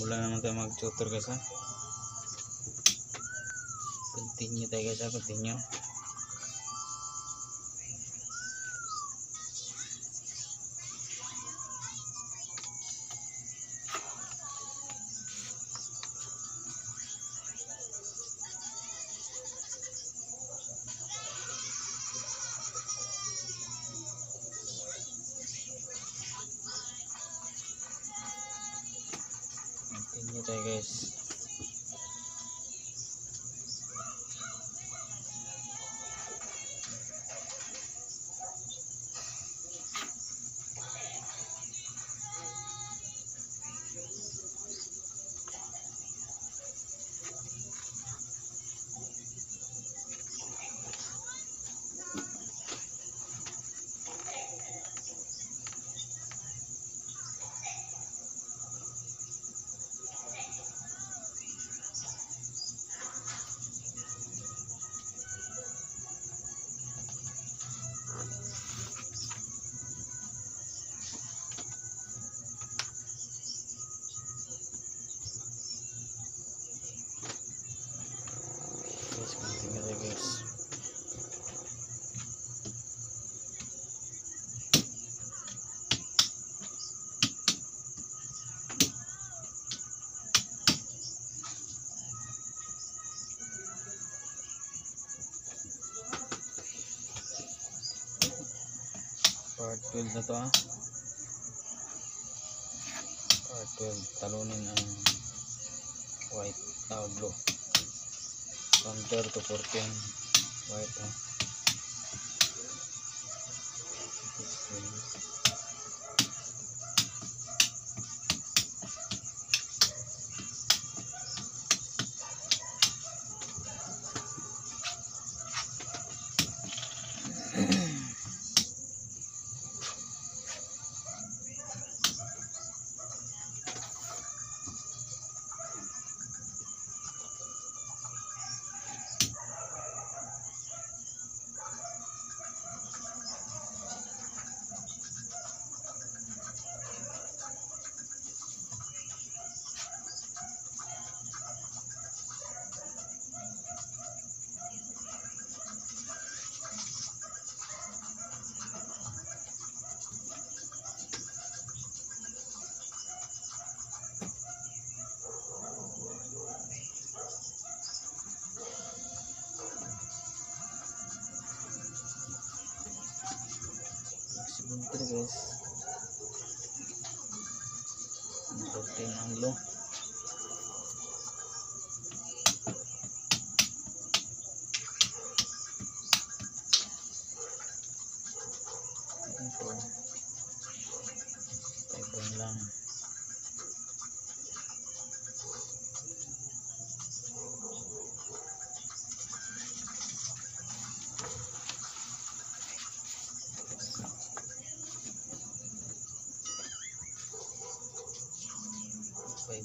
Mula naman tayo mag-tutor guys ha. Continue tayo guys ha. Continue. Continue Part 12 na to ah. Part 12. Talunin ang white ah, counter to 14 white ha Jesus.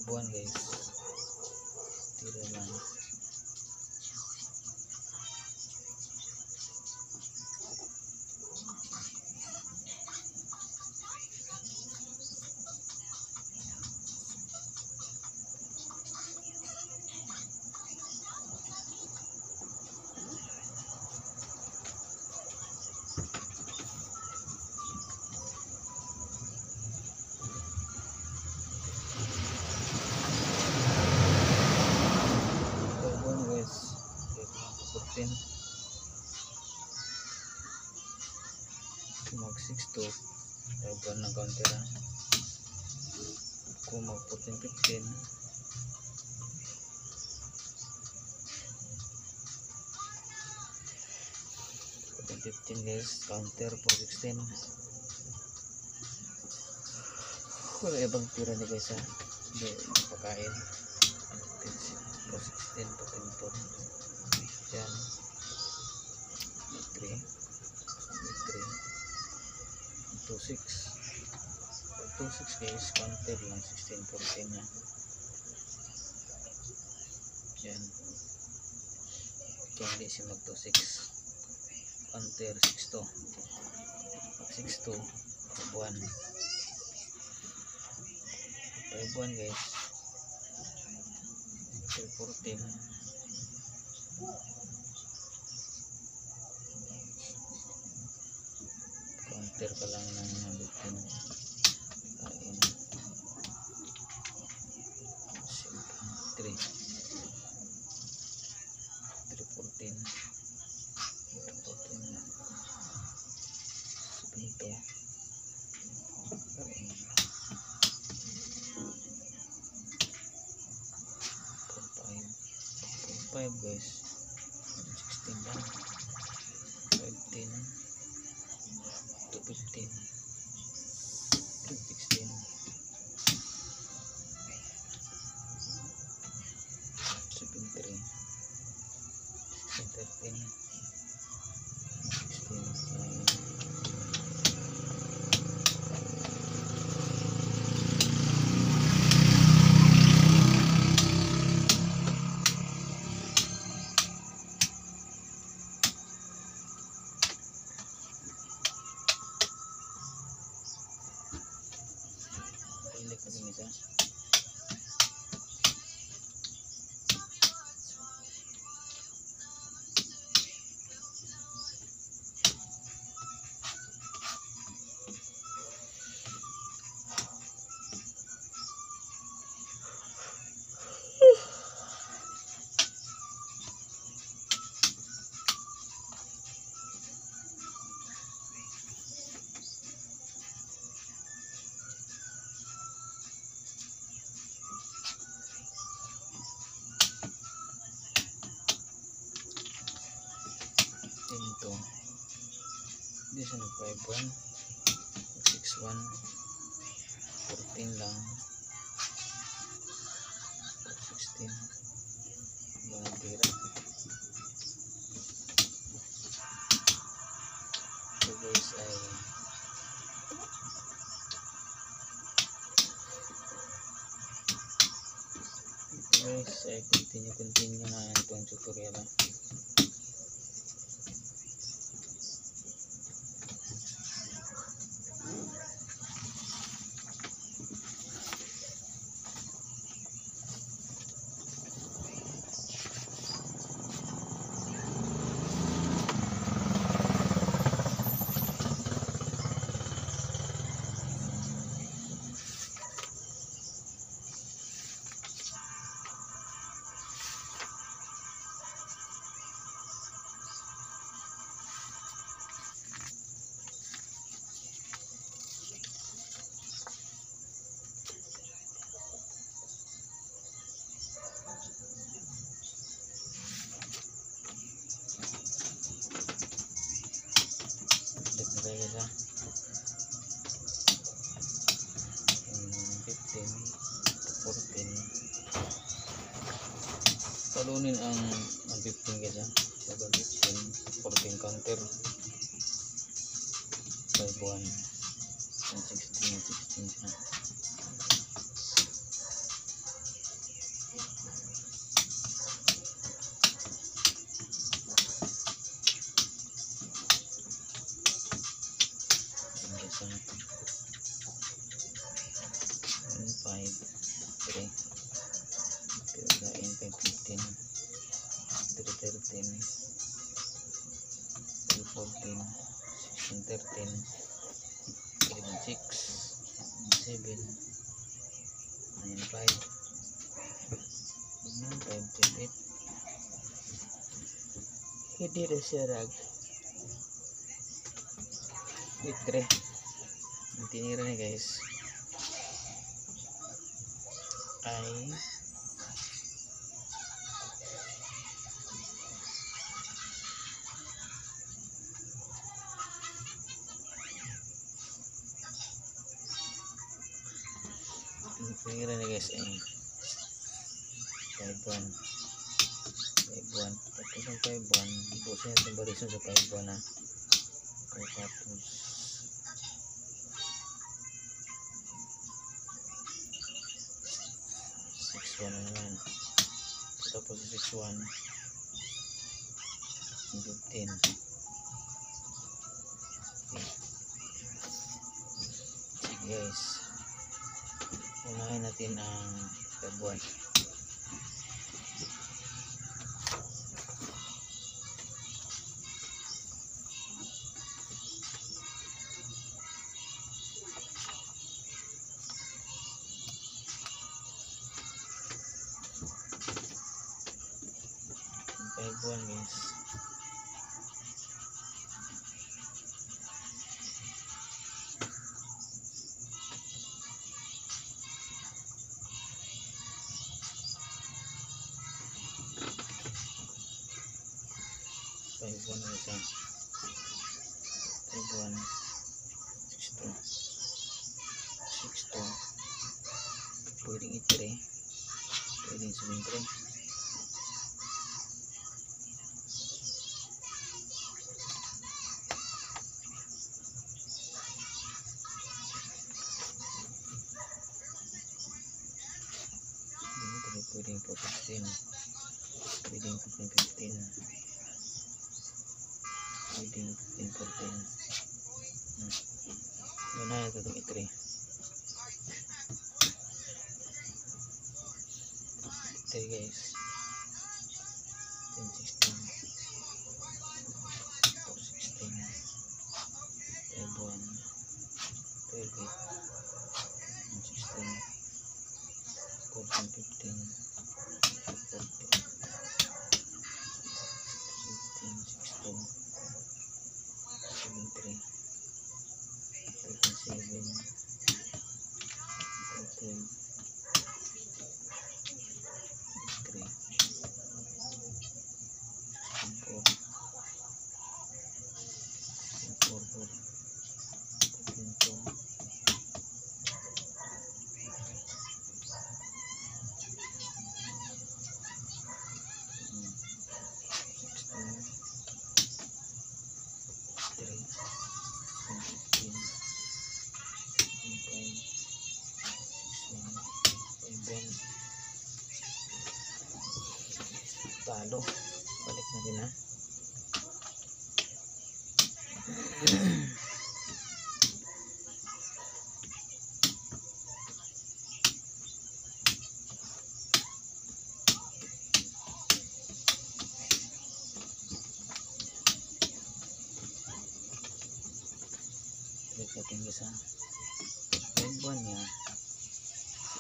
Taibon guys. Kung mag 6 to. Taibon ng counter ha. Kung mag 14 15 15 guys. Counter for 16 wala ibang tira ni guys ha? Hindi pagkain for 16 patin po 2 6 2 6 guys counter lang 16 14 na. Yan. Kaya hindi siya mag 2 6 counter 6 to 6 to buwan buwan guys. 314 counter ka lang ng 3 314 314 Pinto. Kain. 4, 5 guys Balik na Hindi siya nag 5 1 6 1 14 lang. 16 Wala nang tira So guys ay guys ay continue continue na itong tutorial. ah. Talunin ang ang 15 kasi sa 15 14 counter. 5 1 hindi na siya rag. Litre ang tinira niya guys. Ay. Tinira niya guys ay 5 1 5 1 tapos ang 5 1 ipusin natin barison sa 5 1 ha tapos six one na naman. Tapos six one. Fifteen. Okay. sige guys. Unahin natin ang kabuan 6 5 1 6 2 6 2 pwedeng i-3 pwedeng suming 3 pwedeng po 15 pwedeng po 15 15, 14. Hmm. Yun na, ito itong itire. Itire guys. 10, 16. 4, 16. 5, 1. 12, 8. 16. 14, 15. 14. 15, 16. 73. 37. 13. 3. 4. 4, 4. 13, Talo. Balik natin ha. Natin ha. Yung buwan niya.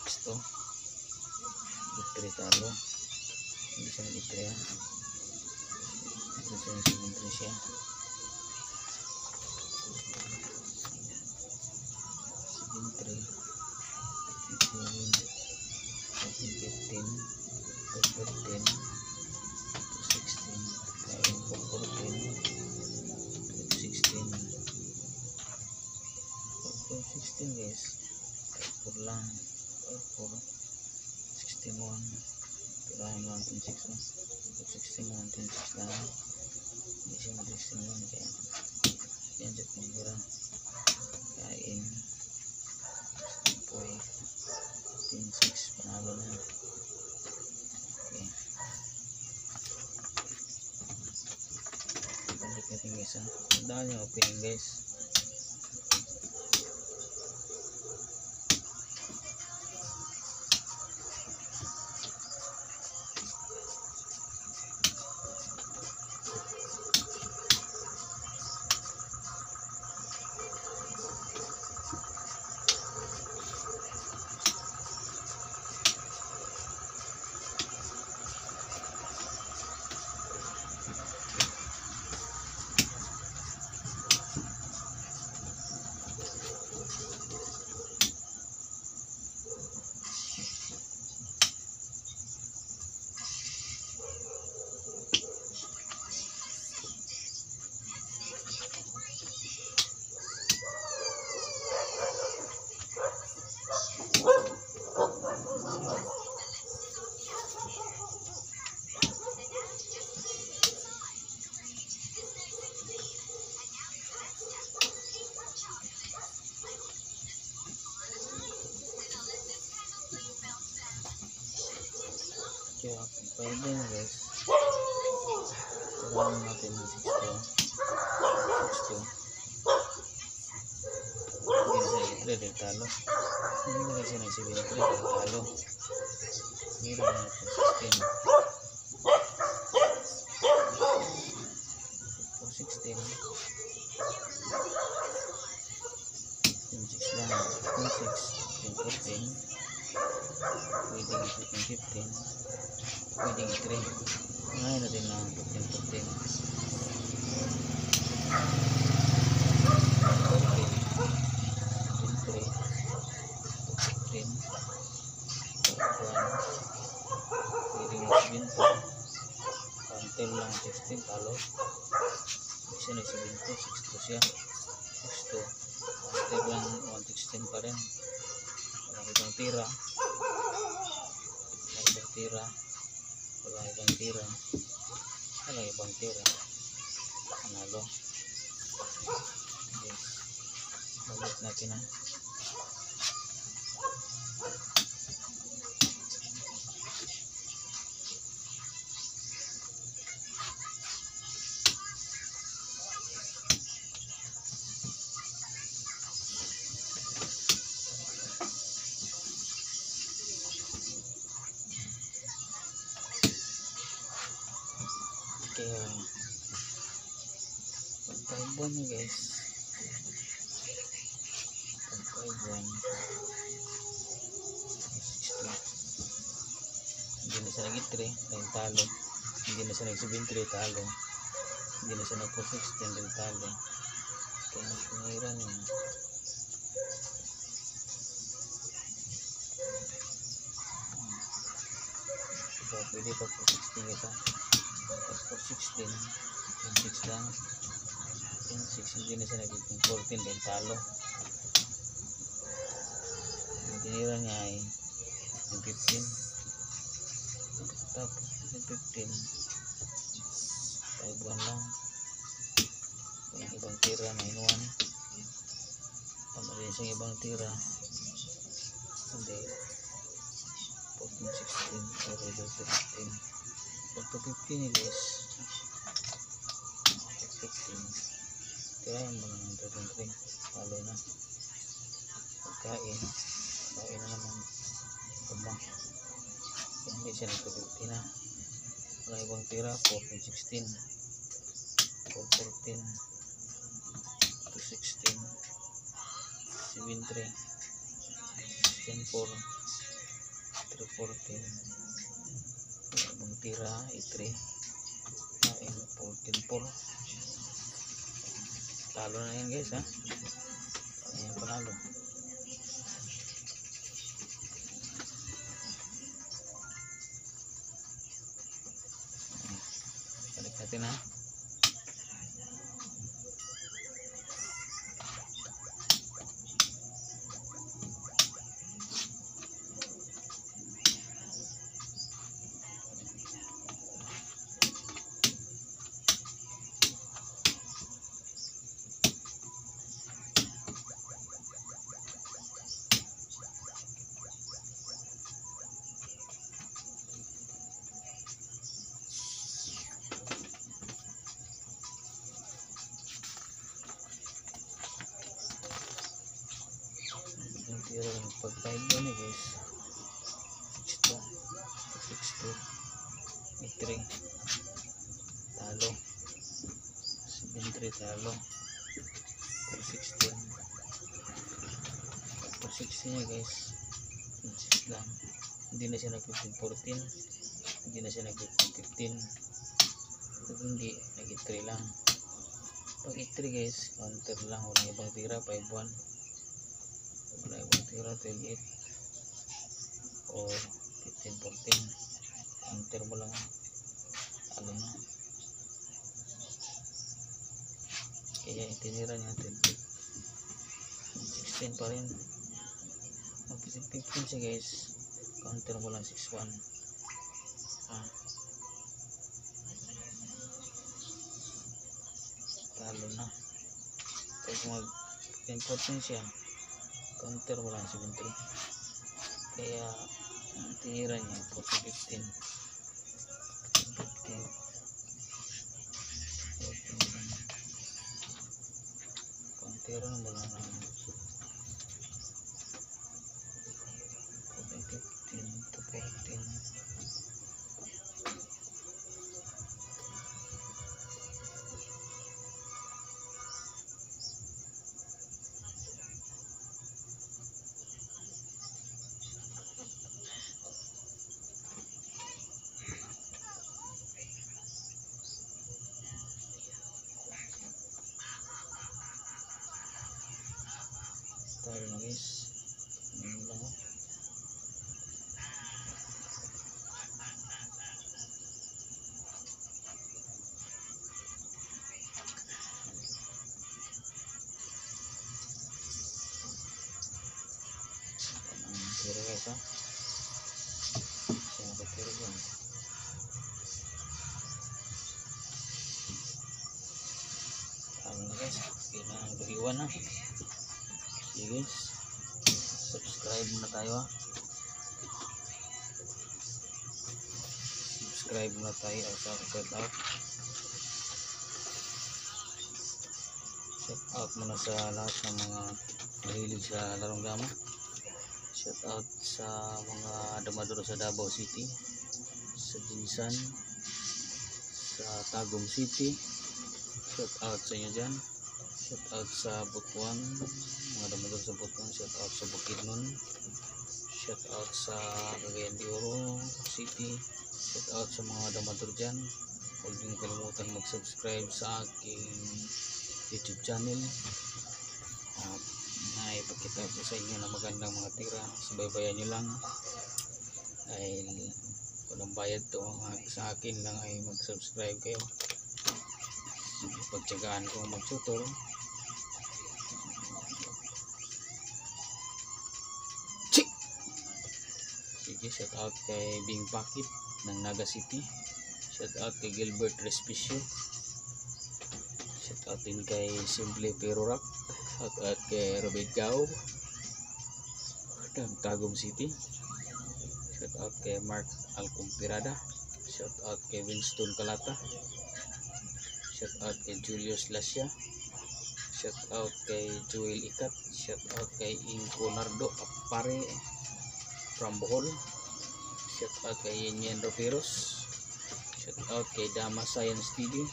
6 to. Victory talo. Hindi siya nag-victory ha. Ito siya yung 7 siya. 7 3 7 15 14 16 kain po 14 16 16 guys 4 lang 4 61 tirahan 126 no 16 126 lang hindi siya mag-16 lang kaya yan siya kumura kain Poy 16 panalo na. Okay. Balik natin guys ha tandaan yung opening guys Kaya pwede na guys. Tirahan natin ng 6 to. 6 to. Hindi na del talo. Hindi na kasi ng 7 itre, del talo. Meron na ito 16. For 16. Yung 6 lang. Yung 6. Yung 14. pwedeng 15 15 pwedeng 3 ngayon natin na 15 15 Counter lang 16 talo Isa na 17 6 siya 6 to Counter lang 116 pa rin Walang ibang tira Walang ibang tira Walang ibang tira. Walang ibang tira? Panalo. Yes. Balik natin ha kaya pagkaibuan nyo guys. Pagkaibuan hindi na siya nag 3 dahil talo hindi na siya nag 7 talo. Hindi na siya nag 16 dahil talo. Kaya pangiran yun. Pwede pa po 16 ito for 16 yung 6 lang. Yung 6 hindi na siya nagiging 14 dahil talo. Yung tinira niya ay yung 15 tapos yung 15 5 buwan lang. Walang ibang tira na inuwan ano rin siyang ibang tira hindi. 14, 16 or 15 pag to 15 ni guys. 15 tirayan mo na ng 33 talo na. Pagkain. Kain na naman. Kaya hindi siya nagka 50 na wala ibang tira. 14 16 4 14 to 16 7 3 16 4 3 14 tira i3 kain 14 4 talo na yan guys ha? Ayan panalo balik natin ha tira ng pag-5 ba ni guys. 6 2 6 2 i3 talo. 7 3 talo. Per 16 per 16 niya guys. 6 lang. Hindi na siya nag 15 14 hindi na siya nag 15 pag hindi nag 3 lang. Pag 3 guys counter lang. Walang ibang tira 5 1 wala ibang tira 12 8 or 15 14 counter mo lang. Ano na? Kaya itinira niya 12 16 pa rin. Mag 15 siya guys. Counter mo lang 6 1 ah. Talo na. Kung mag 14 siya counter wala 7-3 kaya ang tinira niya 14-15 15 counter na wala ito. Yung battery yun. Tama na guys. Kailangan duhiwan na ah. sige guys. Subscribe na tayo ha subscribe na tayo sa shout out. Shout out muna sa lahat ng mga mahilig sa larong gamot Shout out sa mga damaduro sa Davao City, sa Jinsan, sa Tagum City. Shout out sa inyo dyan. Shout out sa Butuan, mga damaduro sa Butuan. Shout out sa Bukidnon. Shout out sa Cagayan de Oro City. Shout out sa mga damaduro dyan. Huwag niyong kalimutan mag-subscribe sa aking YouTube channel. Ipakita ko sa inyo na magandang mga tira. Subaybayan nyo lang. Dahil walang bayad to. Sa akin lang ay mag subscribe kayo. Pagtsagaan ko magtutor. Chik! sige shout out kay Bing Pakit ng Naga City. Shout out kay Gilbert Respicio. Shout out din kay Simple Pero Rock Out kay Robert Gao ng Tagum City. Shout out kay Mark Alcumpirada. Shout out kay Winston Calata. Shout out kay Julius Lasya. Shout out kay Joel Ikat. Shout out kay Inco Nardo Apare from Bohol. Shout out kay Yenyen Roperos. Shout out kay Dama Science TV.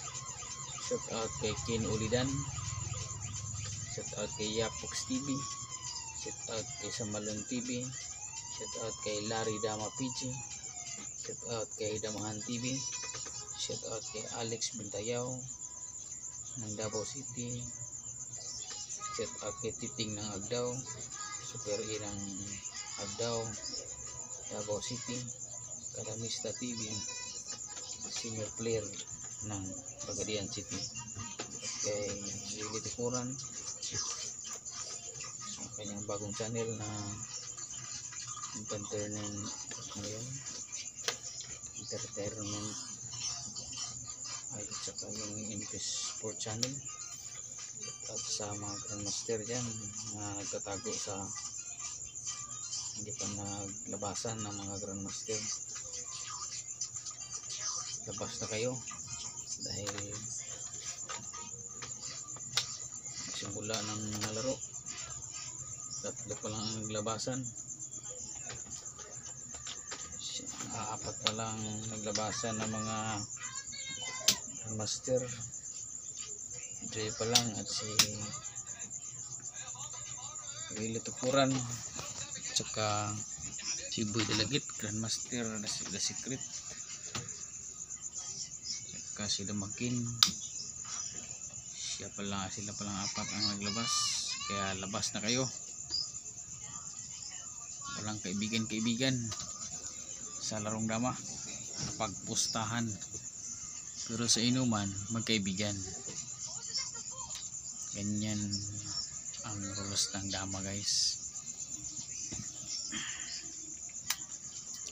Shout out kay Ken Ulidan. Shout out kay Yapox TV. Shout out kay Samalon TV. Shout out kay Larry Dama PG. Shout out kay Damahan TV. Shout out kay Alex Bintayaw ng Davao City. Shout out kay Titing ng Agdaw. Super E ng Agdaw. Davao City. Kalamista TV. Senior player ng Pagadian City. Kay Willie Tukuran kanyang bagong channel na entertainment ngayon entertainment. Ay at saka yung Impes Sport channel. At sa mga grandmaster dyan na nagtatago sa hindi pa naglabasan ng mga grandmaster. Labas na kayo. Dahil simula ng laro tatlo pa lang ang naglabasan Ah, apat pa lang naglabasan ng mga master. Jay pa lang at si Willie Tukuran tsaka si Boy Dalagit Grandmaster na si The Secret. Tsaka si Damagin siya pa lang sila pa lang apat ang naglabas. Kaya labas na kayo walang kaibigan kaibigan sa larong dama pagpustahan. Pero sa inuman magkaibigan. Ganyan ang rules ng dama guys.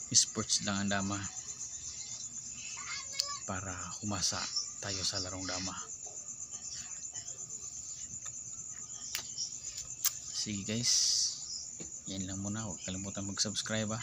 Sports lang ang dama para humasa tayo sa larong dama. Sige guys yan lang muna. Huwag kalimutan mag subscribe ah